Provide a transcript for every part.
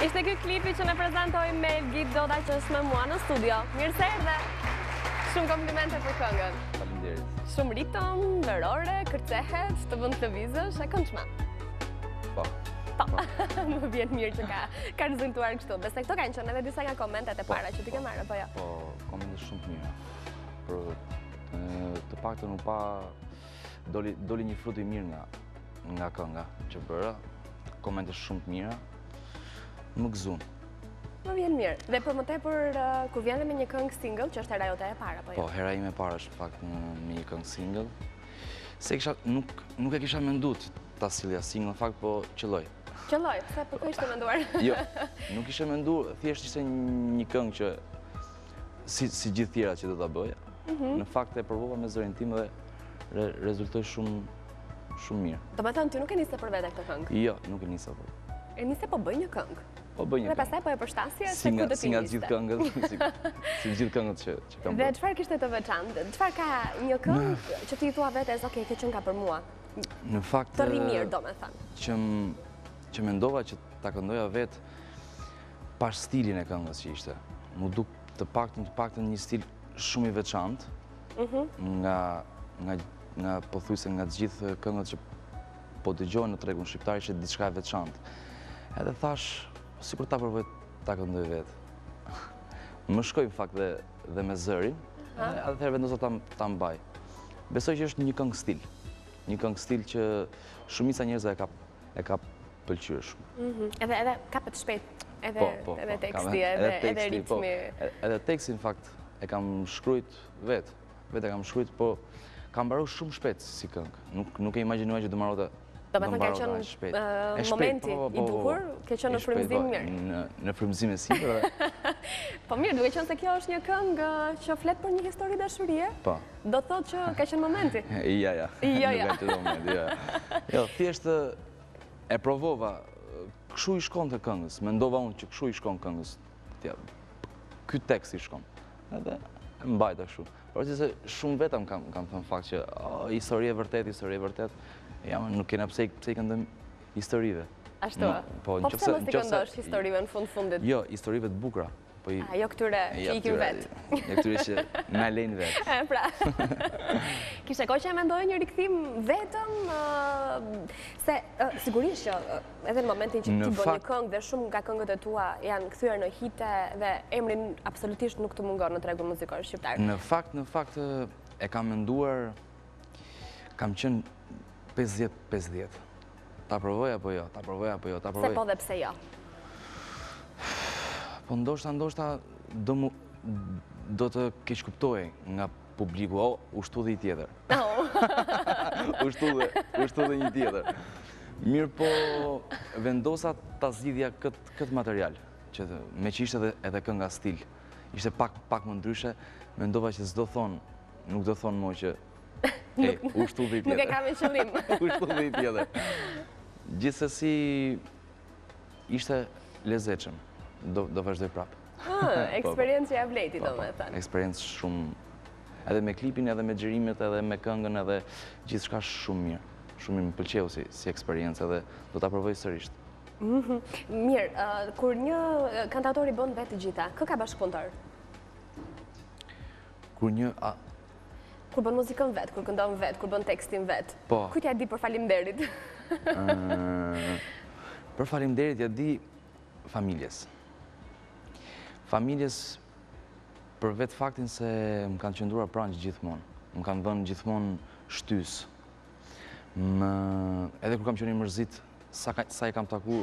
Ishte ky klipi që ne prezantojmë me Elgit Doda që është me mua në studio. Mirë se erdhe! Shumë komplimente për këngën. Faleminderit. Shumë ritëm, verore, kërcehet, të bën të lëvizësh, e këndshme. Po. Po. po. Më vjen mirë që ka ka rezultuar kështu. Besoj këto kanë qenë edhe disa nga komentet e, po, para që ti ke, po, marrë apo jo. Po, komente shumë të mira. Për të paktën u pa Doli, doli një frut i mirë nga, nga kënga që bëra, komente shumë të mira, më gëzuan. Më vjen mirë, dhe për më tepër, uh, kur vjen dhe me një këngë single, që është hera jote e para, po jo? Po, hera ime e para është, pra, në, me një këngë single, s'e kisha, nuk, nuk e kisha mendu ta sillja single, në fakt po qëlloi. Qëlloi, pse, për kë ishte menduar? jo, nuk ishte menduar, thjesht ishte një këngë që si si gjithë tjera që do ta bëja. Mhm. Në fakt e provova me zërin tim dhe rezultoi shumë shumë mirë. Domethënë ti nuk e nise për vete këtë këngë? Jo, nuk e nisa për. E nise po bëj një këngë. Po bëj një këngë. Dhe pastaj po e përshtasje se ku do të ishte. Si gjithë këngët, si, si gjithë këngët që që kam. Dhe çfarë kishte të veçantë? Çfarë ka një këngë që ti i thua vetes, ok, kjo qenka për mua? Në fakt të rri mirë, domethënë. Që që mendova që ta këndoja vetë Pashë stilin e këngës që ishte, m'u duk të paktën të paktën një stil shumë i veçantë, mhm. nga nga nga pothuajse nga të gjithë këngët që po dëgjohen në tregun shqiptar ishte diçka e veçantë. Edhe thashë, sikur ta provoj ta këndoj vetë. Më shkoi në fakt dhe dhe me zërin, atëherë vendosa ta ta mbaj. Besoj që është një këngë stil. Një këngë stil që shumica e njerëzve e ka e ka pëlqyer shumë. Mhm. Edhe edhe kapet shpejt edhe po, po, edhe po, teksti edhe edhe ritmi. Edhe teksti në fakt e kam shkruajt vet. Vet e kam shkruajt, po e kam mbaruar shumë shpejt si këngë. Nuk nuk e imagjinoja që do mbarote. Domethënë ka qenë momenti i duhur, ke qenë në frymëzim të mirë. Në në frymëzim e sipër. Po mirë, duke qenë se kjo është një këngë që flet për një histori dashurie. Po. Do të thotë që ka qenë momenti? Jo, jo, nuk ka qenë momenti, jo. Jo, thjesht e provova, kështu i shkonte këngës, mendova unë që kështu i shkon këngës, tja, ky tekst i shkon, edhe mbajta ashtu. Por se shumë veta m'kanë thënë në fakt që histori e vërtetë, histori e vërtetë, jo, nuk kena pse i këndojmë historive. Ashtu, po përse mos t'i këndosh historive në fund fundit? Jo, historive të bukra, Po i... A, jo këtyre që ikim vetë. Jo këtyre që na lënë vetë. E, pra. Kishe kohë që e mendoje një rikthim vetëm, se sigurisht që edhe në momentin që ti bën një këngë dhe shumë nga këngët e tua janë kthyer në hite dhe emri absolutisht nuk të mungon në tregun muzikor shqiptar. Në fakt, në fakt, e kam menduar, kam qenë 50-50. Ta provoj apo jo, ta provoj apo jo, ta provoj. Se po dhe pse jo? Po ndoshta, ndoshta do mu do të keqkuptohej nga publiku, o, u shtu dhe një tjetër. U shtu dhe, u shtu dhe një tjetër. Mirëpo vendosa ta zgjidhja këtë kët material, që meqë ishte edhe kënga stil, ishte pak, pak më ndryshe, mendova që s'do thonë, nuk do thonë mo që U shtu dhe një Nuk e kam me qëllim. U shtu dhe një tjetër. Gjithsesi ishte lezetshëm. Do vazhdoj prapë. Eksperienca ia vlejti, do me thënë. Eksperiencë shumë... Edhe me klipin, edhe me xhirimet, edhe me këngën, edhe gjithçka shumë mirë. Shumë mirë, më pëlqeu si eksperiencë, edhe do ta provoj sërish. Mhm. Mirë, kur një kantautor i bën vetë gjitha, kë ka bashkëpunëtor? Kur një a... Kur bën muzikën vet, kur këndon vet, kur bën tekstin vet. Po. Kujt ja di për faleminderit? Për faleminderit ja di familjes. Familjes për vetë faktin se më kanë qëndruar pranë gjithmonë, më kanë dhënë gjithmonë shtysë. Edhe kur kam qenë i mërzit, sa sa i kam taku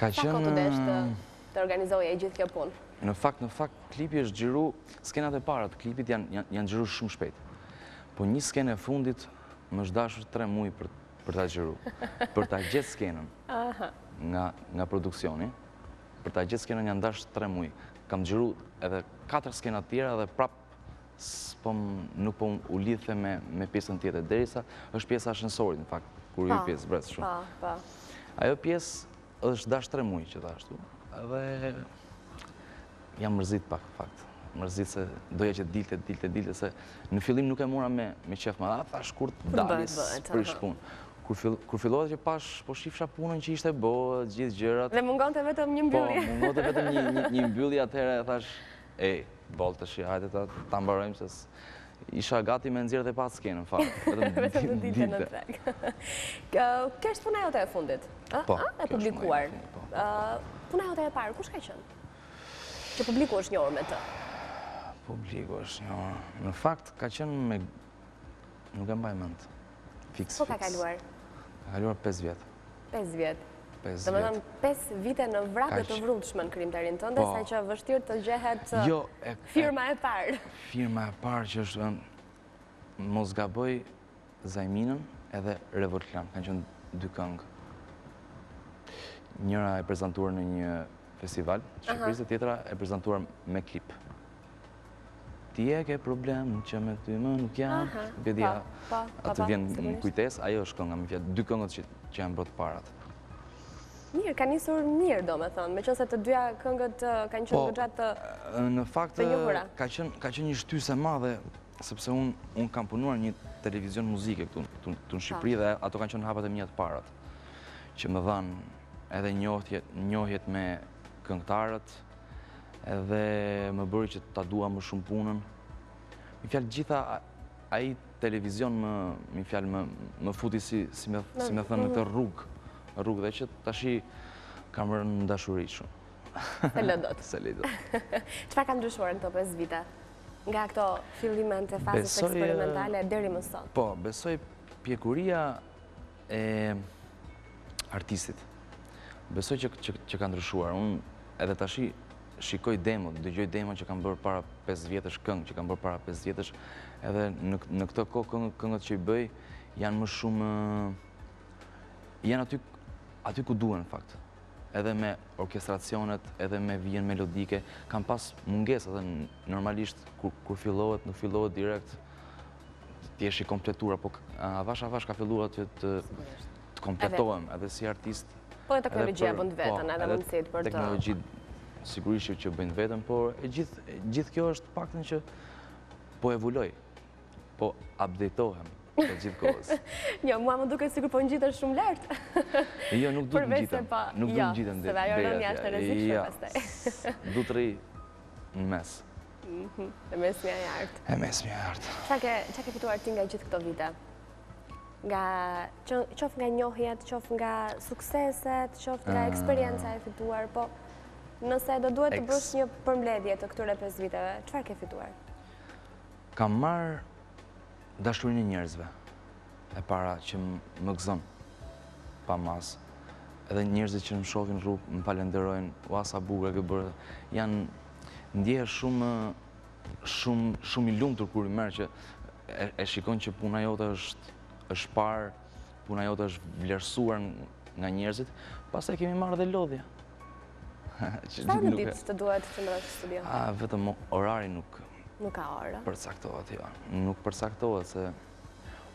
Ka qenë... Sa kohë t'u desh të të organizoje e gjithë kjo punë? Në fakt, në fakt, klipi është xhiru, skenat e para të klipit janë janë xhiru shumë shpejt. Po një skenë e fundit më është dashur tre muaj për për ta xhiru, për ta gjetë skenën. Aha. Nga nga produksioni, për ta gjetë skenën janë dashur tre muaj. Kam xhiru edhe katër skena të tjera dhe prap S'po m', nuk po m' po u lidhë me, me pjesën tjetër, derisa është pjesa e ashensorit, në fakt, ku ajo pjesë pret shumë. Po, po. Ajo pjesë është dash tre mujë që ta ashtu, dhe jam mërzit pak, në fakt. Mërzit se doja që dilte, dilte, dilte, se në fillim nuk e mora me, me qejf ma, dhe thash kur të dalë s'prish punë. Kur, fil, kur fillova që pash, po shifsha punën që ishte bo, gjithë gjërat. Dhe mungonte vetëm një mbyllje. Po, mungonte vetëm një, një, një mbyllje atëherë, thash, Ej, boll tashi hajde ta ta mbarojmë se isha gati me nxjerr dhe pa skenën fare. Vetëm të dilte në treg. Kjo është puna jote e fundit, ëh? Po, e publikuar. Po, po, po. Puna jote e parë kush ka qenë? Që publiku është njohur me të. Publiku është njohur. Në fakt ka qenë me Nuk e mbaj mend. Fiks, fiks. Po ka kaluar? Ka kaluar 5 vjetë. 5 vjetë. Domethënë 5 vite në vratë të vrullshme në krijimtarinë tënde, po. saqë vështirë të gjehet jo, firma e parë. Firma e parë që është domethënë, mos gaboj Zajminën edhe revolklam, kanë qenë dy këngë. Njëra e prezantuar në një festival, Shqipërisë, tjetra e prezantuar me klip. Ti e ke problem që me ty më nuk jam Këtë dhja A të vjen në kujtesë Ajo është kënga më vjen Dy këngët që janë bërë të parat Mirë, ka nisur mirë domethënë Meqenëse të dyja këngët ka një qënë po, gëgjat të Po, në fakt ka qënë një shtyse madhe Sepse unë kam punuar një televizion muzike këtu në po. Shqipëri Dhe ato kanë qënë hapat e mija të parat Që më dhanë edhe njohjet me këngëtarët edhe më bëri që ta dua më shumë punën. Me një fjalë gjithë ai televizion më me një fjalë më më futi si si më si me thënë në këtë rrugë, rrugë dhe që tashi kam rënë në dashuri shumë. S'e lë dot. S'e lë dot. Çfarë ka ndryshuar në këto 5 vite? Nga këto fillimet e fazës eksperimentale deri më sot. Po, besoj pjekuria e artistit. Besoj që që që ka ndryshuar. Unë edhe tashi shikoj demot, dëgjoj demot që kam bërë para 5 vjetësh këngë, që kam bërë para 5 vjetësh, edhe në në këtë kohë këngët që i bëj janë më shumë janë aty aty ku duhen në fakt. Edhe me orkestracionet, edhe me vijën melodike, kam pas mungesa edhe normalisht kur kur fillohet, nuk fillohet direkt Të jesh i kompletuar, po avash avash kam filluar aty të të kompletohem edhe si artist. Po edhe teknologjia bën të po, vetën, edhe mundësitë për të... Teknologjia sigurisht që bën të vetën, por e gjithë kjo është fakti që po evoluoj, po updateohem gjithë kohës. Jo, mua më duket sikur po ngjitesh shumë lart. Jo, nuk du të ngjitem. Nuk du të ngjitem. Se dhe ajo rënia është në rrezik shumë pastaj. Du të rri në mes. Mhm, e mesmja e artë. E mesmja e artë. Ça ke, ça ke fituar ti nga gjithë këto vite? Nga, qoftë nga njohjet, qoftë nga sukseset, qoftë nga ah. eksperienca e fituar, po nëse do duhet të bësh një përmledhje të këtyre 5 viteve, ça ke fituar? Kam marrë dashurinë e njerëzve, e para që më gëzon, pa masë, edhe njerëzit që më shohin n'rrugë, më falënderojnë, ua sa bukur e ke bërë, janë Ndjehesh shumë shumë shumë i lumtur kur i merr që e shikon që puna jote është është parë, puna jote është vlerësuar nga njerëzit, pastaj kemi marrë edhe lodhje. Sa në ditë të duhet të qëndrosh në studio? A, vetëm orari nuk... Nuk ka orar? Përcaktohet, jo. Nuk përcaktohet se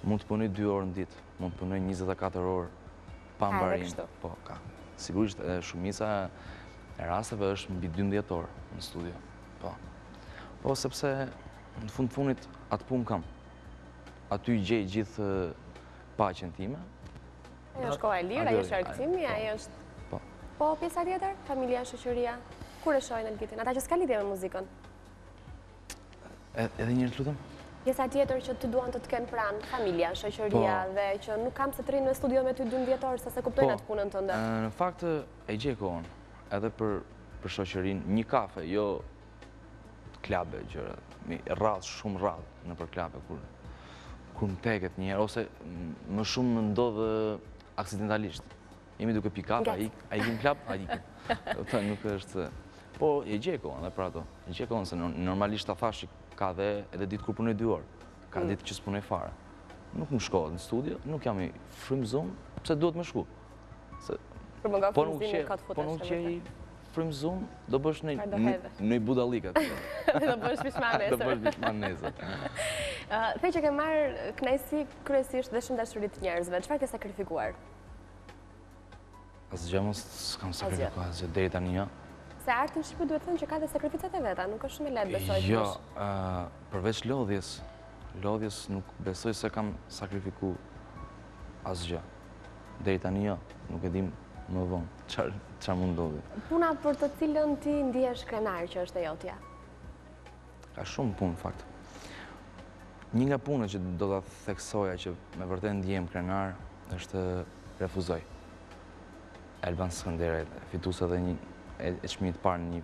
mund të punoj 2 orë në ditë, mund të punoj 24 orë Pa mbarim, po ka. Sigurisht, shumica e rasteve është mbi 12 orë në studio. Po. Po, sepse në fund të fundit atë punë kam. Aty gjej gjithë paqen time. Ajo është koha e lirë, ajo është argëtimi, po. ajo është... Po. Po, pjesa tjetër, familja, shoqëria, kur e shohin Elgitin? Ata që s'ka lidhje me muzikën? Edhe një herë të lutem? Pjesa tjetër që të duan të të kenë pranë, familja, shoqëria, po. dhe që nuk kanë si të rrinë në studio me ty 12 orë, se s'e kuptojnë po. atë punën tënde. Në fakt, e gjej kohën, edhe për shoqërinë, një kafe, jo klabe, gjëra, rrallë, shumë rrallë nëpër klabe, kur më teket një herë, ose më shumë më ndodh aksidentalisht, Jemi duke pi kafe, a ikim klab, a ikim. Këta nuk është... Po, e gjej kohën edhe për ato. E gjej kohën se normalisht ta thashë që ka dhe edhe ditë kur punoj dy orë. Ka mm. ditë që s'punoj fare. Nuk më shkohet në studio, nuk jam i frymzum, pse duhet me shku. Për më nga po frymëzimi kot të futesh. Po nuk qe i frymzum, do bësh ndonjë budallik. Do bësh pishman nesër. Do bësh pishman nesër. The që ke marrë kënaqësi kryesisht dhe shumë dashuri të njerëzve, çfarë ke sakrifikuar? Asgjë mo s'kam sakrifiku asgjë, deri tani jo. Se arti në Shqipëri duhet thënë që ka dhe sakrificat e veta, nuk është shumë e lehtë besoj të jo, kush. Jo, përveç lodhjes, lodhjes nuk besoj se kam sakrifiku asgjë. Deri tani jo, nuk e dim më vonë, ça mund ndodhi. Puna për të cilën ti ndihesh krenar që është e jotja? Ka shumë punë, fakt. Një nga punët që do ta theksoja që me vërtet ndjehem krenar, është Refuzoj e Alban Skënderajt, fituese edhe e çmimit parë në një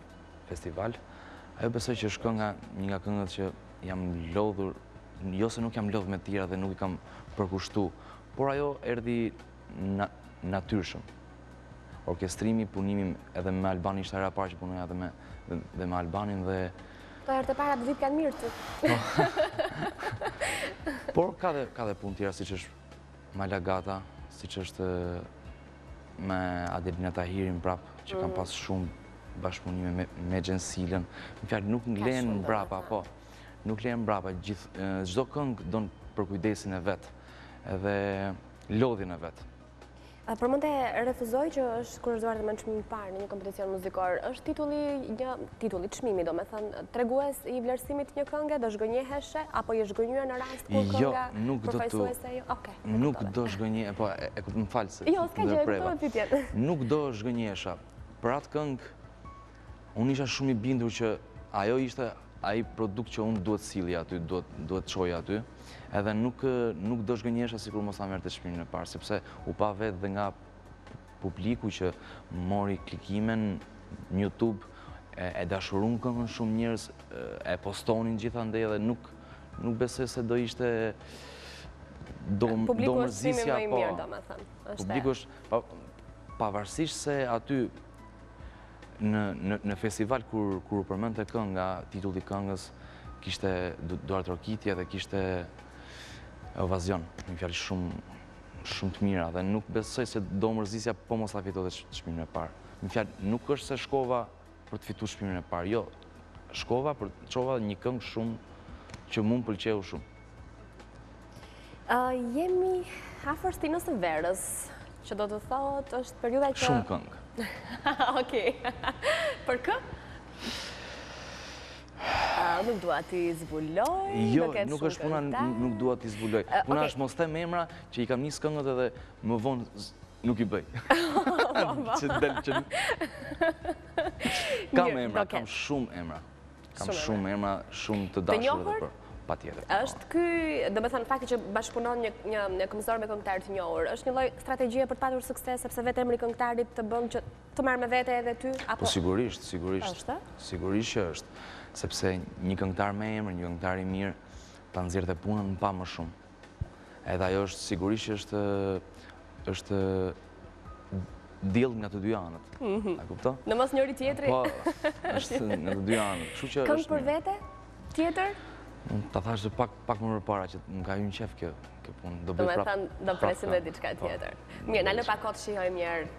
festival. Ajo besoj që është kënga një nga këngët që jam lodhur, jo se nuk jam lodh me tjera dhe nuk i kam përkushtu, por ajo erdi natyrshëm. Orkestrimi, punimi edhe me Albanin, ishte hera parë që punoja edhe me, dhe me Albanin dhe... Po herë të para të vip kanë mirë të. Por ka dhe, ka dhe punë tjera, siç është Mala Gata, siç është me Adelina Tahirin prapë, që kam mhm. pas shumë bashkëpunime me, me Xhensilën. Një fjalë, nuk ngelen mbrapa, po. Nuk ngelen mbrapa, gjithë, çdo këngë don përkujdesin e vet. Edhe lodhi e vetë. Po nuk mund ta refuzoj që është kurorëzuar dhe me një çmim të parë në një kompeticion muzikor, është titulli një titulli çmimi, domethënë, tregues i vlerësimit një kënge, do zhgënjeheshe, apo i zhgënjyer në rast kur jo, kënga jo, nuk do të, okay, nuk do zhgënje, e po, e këtë më fal se, jo, s'ka gjë, e këtë më pytjet. Nuk do zhgënjehesha, për atë këngë, Unë isha shumë i bindur që ajo ishte ai produkt që unë duhet të sillja aty, duhet, duhet të çoja aty, edhe nuk, nuk do zhgënjehesha sikur mos ta merrte çmimin e parë, sepse u pa vetë dhe nga publiku që mori klikime në Youtube, e dashuruan këngën shumë njerëz, e postonin gjithandej edhe nuk, nuk besoj se do ishte do, do mërzitesha po. Publiku është çmimi më i mirë, domethënë. Publiku është, pavarësisht se aty Në festival kur u përmendte kënga, titulli i këngës kishte duartrokitje dhe kishte ovacion, me fjalë shumë shumë të mira dhe nuk besoj se do mërzitesha po mos ta fitonte çmimin e parë. Me një fjalë, nuk është se shkova për të fituar çmimin e parë, jo, shkova për çova një këngë shumë që mua më pëlqeu shumë. Jemi afër stinës e verës, që do të thotë është periuda që... Shumë këngë. Ok. Për kë? Nuk dua t'i zbuloj, jo, nuk është puna nuk dua t'i zbuloj. Puna është mos them emra që i kam nis këngët edhe më vonë nuk i bëj. Që del që... Kam emra, kam shumë emra. Kam shumë emra, shumë të dashur dhe për patjetër. Po. Është ky, domethënë, fakti që bashkëpunon një, një, një kompozitor me këngëtarë të njohur, është një lloj strategjie për të patur sukses, sepse vetë emri i këngëtarit të bën që të marrë me vete edhe ty? Apo... Po sigurisht, sigurisht. Është? Sigurisht që është. Sepse një këngëtar me emër, një këngëtar i mirë, ta nxjerr dhe punën në pah më shumë. Edhe ajo është sigurisht që është është deal nga të dyja anët. Mhm. A kupton? Në mos njëri tjetri. Po. Është nga të dyja anët. Kështu që është. Këngë për vete? Tjetër? Ta thashë se pak pak më përpara që më ka hyrë në qejf kjo kjo punë. Do bëj prapë. Domethënë do presim edhe diçka tjetër. Po. Mirë, na lë pak ta shijojmë një herë